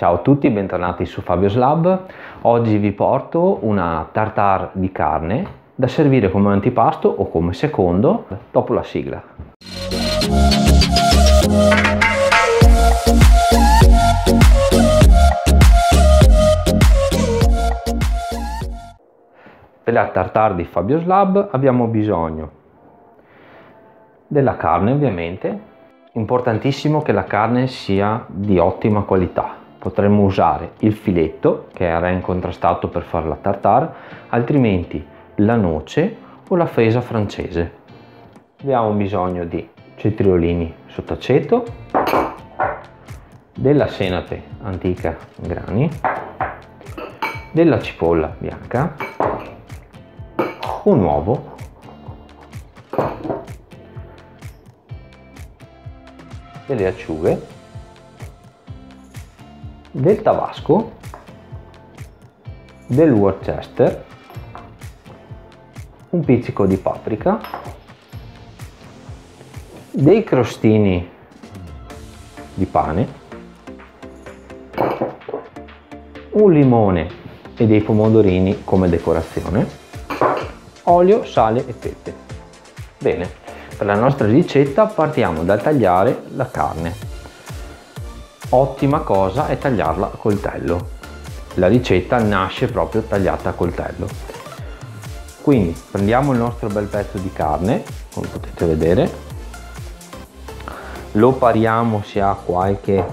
Ciao a tutti, bentornati su Fabio's Lab. Oggi vi porto una tartare di carne da servire come antipasto o come secondo dopo la sigla. Per la tartare di Fabio's Lab abbiamo bisogno della carne ovviamente, importantissimo che la carne sia di ottima qualità potremmo usare il filetto che era incontrastato per fare la tartare altrimenti la noce o la fesa francese. Abbiamo bisogno di cetriolini sott'aceto della senape antica in grani della cipolla bianca un uovo delle acciughe del tabasco, del Worcester, un pizzico di paprika, dei crostini di pane, un limone e dei pomodorini come decorazione, olio, sale e pepe. Bene, per la nostra ricetta partiamo dal tagliare la carne ottima cosa è tagliarla a coltello. La ricetta nasce proprio tagliata a coltello. Quindi prendiamo il nostro bel pezzo di carne come potete vedere. Lo pariamo se ha qualche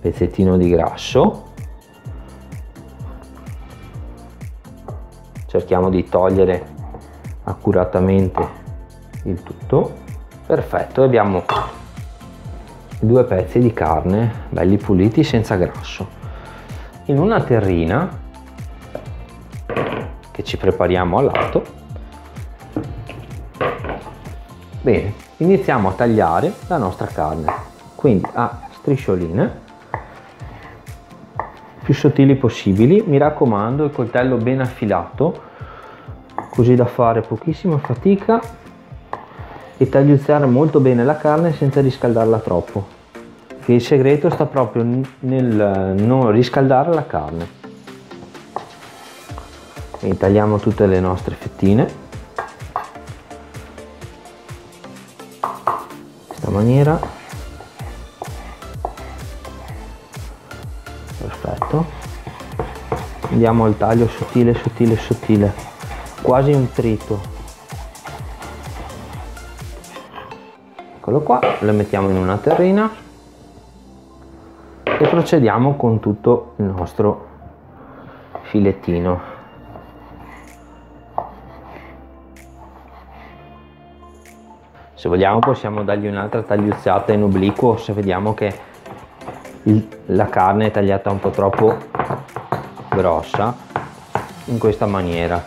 pezzettino di grasso. Cerchiamo di togliere accuratamente il tutto. Perfetto abbiamo due pezzi di carne belli puliti senza grasso. In una terrina che ci prepariamo al lato. Bene iniziamo a tagliare la nostra carne. Quindi a striscioline più sottili possibili. Mi raccomando il coltello ben affilato così da fare pochissima fatica e tagliuzzare molto bene la carne senza riscaldarla troppo il segreto sta proprio nel non riscaldare la carne. E tagliamo tutte le nostre fettine. In questa maniera. Perfetto. Andiamo al taglio sottile sottile sottile. Quasi un trito. Eccolo qua lo mettiamo in una terrina e procediamo con tutto il nostro filettino. Se vogliamo possiamo dargli un'altra tagliuzzata in obliquo se vediamo che il, la carne è tagliata un po' troppo grossa in questa maniera.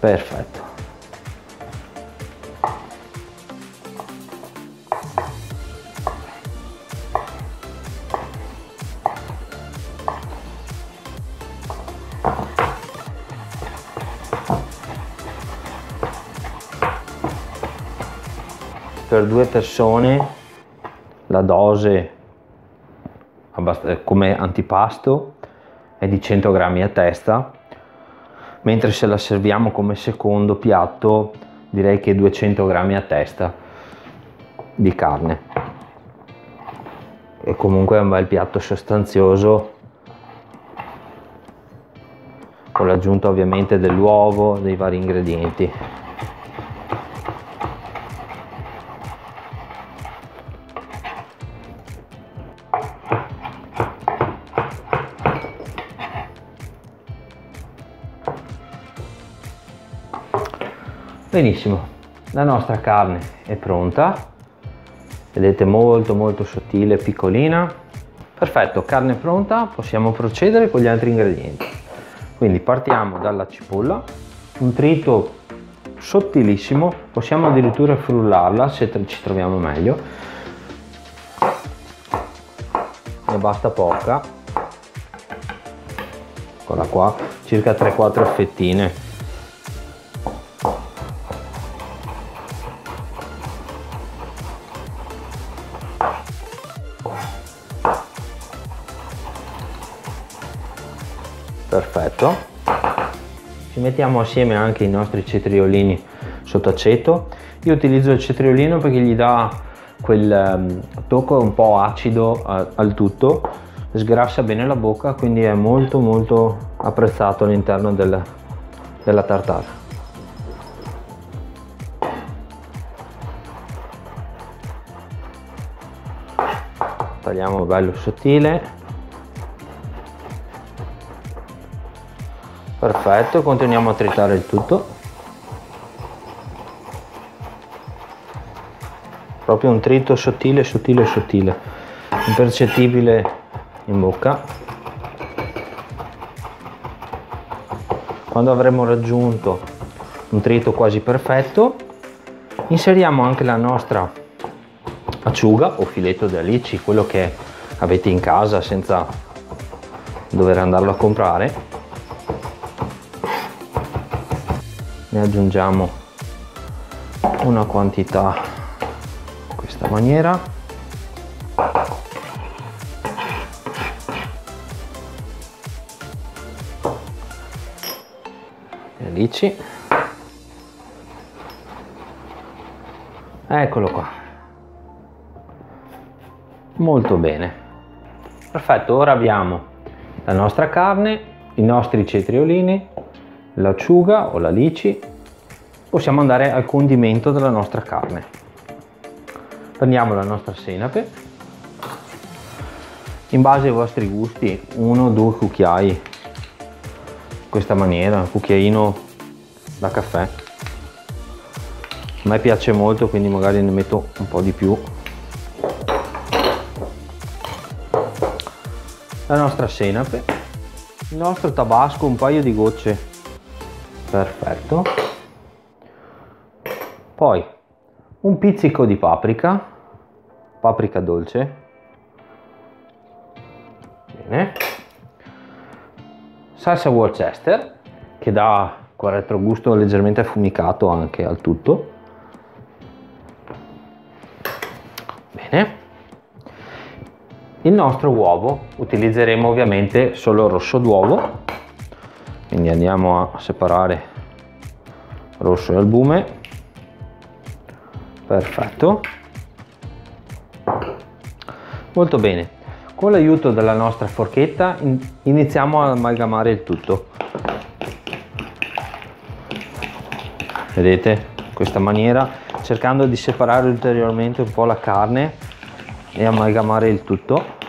Perfetto per due persone la dose come antipasto è di 100 grammi a testa mentre se la serviamo come secondo piatto direi che 200 grammi a testa di carne. E comunque è un bel piatto sostanzioso con l'aggiunta ovviamente dell'uovo dei vari ingredienti benissimo la nostra carne è pronta. Vedete molto molto sottile piccolina. Perfetto carne pronta possiamo procedere con gli altri ingredienti. Quindi partiamo dalla cipolla un trito sottilissimo possiamo addirittura frullarla se ci troviamo meglio. Ne basta poca. Eccola qua circa 3-4 fettine perfetto. Ci mettiamo assieme anche i nostri cetriolini sotto aceto. Io utilizzo il cetriolino perché gli dà quel um, tocco un po' acido a, al tutto. Sgrassa bene la bocca quindi è molto molto apprezzato all'interno del, della tartare. Tagliamo bello sottile perfetto continuiamo a tritare il tutto. Proprio un trito sottile sottile sottile. Impercettibile in bocca. Quando avremo raggiunto un trito quasi perfetto inseriamo anche la nostra acciuga o filetto di alici, quello che avete in casa senza dover andarlo a comprare. Ne aggiungiamo una quantità in questa maniera. alici. Eccolo qua molto bene perfetto ora abbiamo la nostra carne i nostri cetriolini l'acciuga o la lici possiamo andare al condimento della nostra carne. Prendiamo la nostra senape. In base ai vostri gusti uno o due cucchiai. In questa maniera un cucchiaino da caffè. A me piace molto quindi magari ne metto un po' di più. La nostra senape, il nostro tabasco, un paio di gocce, perfetto. Poi un pizzico di paprika, paprika dolce, bene. Salsa Worcester che dà quel retrogusto leggermente affumicato anche al tutto. Bene il nostro uovo utilizzeremo ovviamente solo rosso d'uovo quindi andiamo a separare rosso e albume perfetto. Molto bene. Con l'aiuto della nostra forchetta iniziamo ad amalgamare il tutto. Vedete in questa maniera cercando di separare ulteriormente un po' la carne e amalgamare il tutto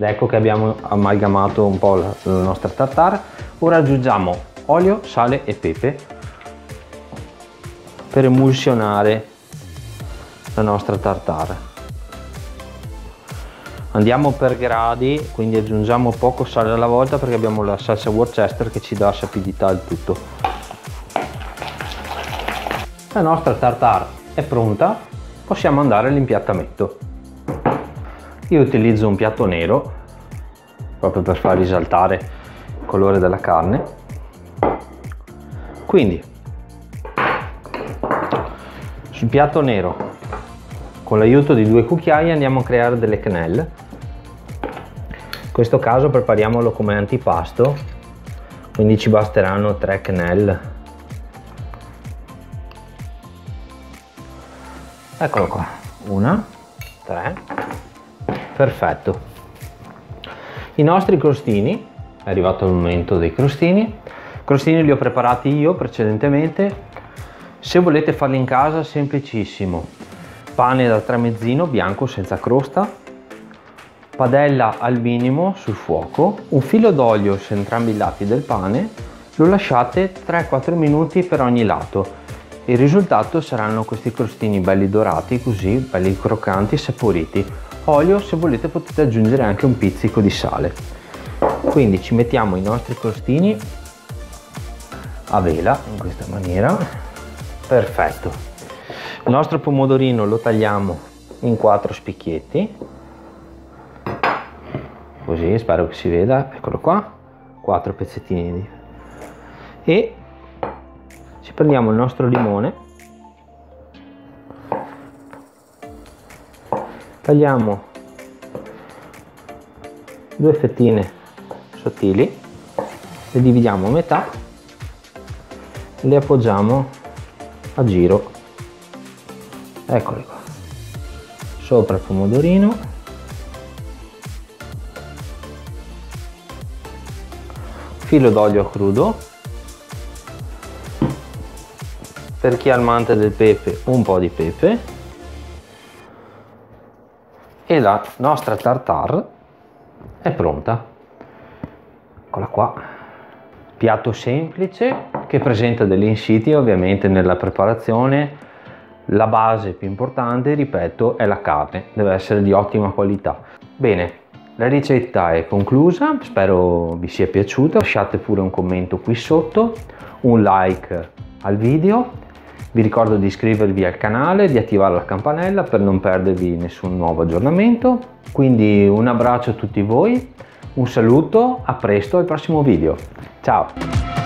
ed ecco che abbiamo amalgamato un po' la, la nostra tartare. Ora aggiungiamo olio sale e pepe per emulsionare la nostra tartare. Andiamo per gradi quindi aggiungiamo poco sale alla volta perché abbiamo la salsa Worcester che ci dà sapidità al tutto. La nostra tartare è pronta, possiamo andare all'impiattamento. Io utilizzo un piatto nero, proprio per far risaltare il colore della carne. Quindi, sul piatto nero, con l'aiuto di due cucchiai andiamo a creare delle quenelle. In questo caso prepariamolo come antipasto, quindi ci basteranno tre quenelle eccolo qua una tre perfetto. I nostri crostini è arrivato il momento dei crostini. Crostini li ho preparati io precedentemente. Se volete farli in casa semplicissimo. Pane da tramezzino bianco senza crosta. Padella al minimo sul fuoco. Un filo d'olio su entrambi i lati del pane. Lo lasciate 3-4 minuti per ogni lato. Il risultato saranno questi crostini belli dorati così belli croccanti saporiti olio se volete potete aggiungere anche un pizzico di sale. Quindi ci mettiamo i nostri crostini a vela in questa maniera. Perfetto. Il nostro pomodorino lo tagliamo in quattro spicchietti. Così spero che si veda. Eccolo qua. Quattro pezzettini di e ci prendiamo il nostro limone tagliamo due fettine sottili le dividiamo a metà le appoggiamo a giro. Eccoli qua. Sopra il pomodorino. Filo d'olio crudo. Per chi ha il amante del pepe un po' di pepe e la nostra tartare è pronta. Eccola qua. Piatto semplice che presenta degli insiti ovviamente nella preparazione. La base più importante ripeto è la carne. Deve essere di ottima qualità. Bene la ricetta è conclusa. Spero vi sia piaciuta. Lasciate pure un commento qui sotto un like al video vi ricordo di iscrivervi al canale di attivare la campanella per non perdervi nessun nuovo aggiornamento. Quindi un abbraccio a tutti voi un saluto a presto al prossimo video. Ciao